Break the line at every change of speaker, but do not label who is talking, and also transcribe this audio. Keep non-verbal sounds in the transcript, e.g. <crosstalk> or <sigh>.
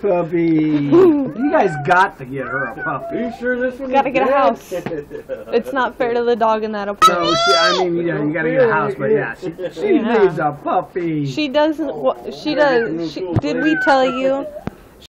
Puppy. you guys got to get her a puppy.
Are you sure this one?
Gotta get a house. <laughs> It's not fair to the dog in that apartment.
No, she, I mean, yeah, you gotta get a house, but yeah, she, she needs a puppy.
She doesn't. What she does? She, did we tell you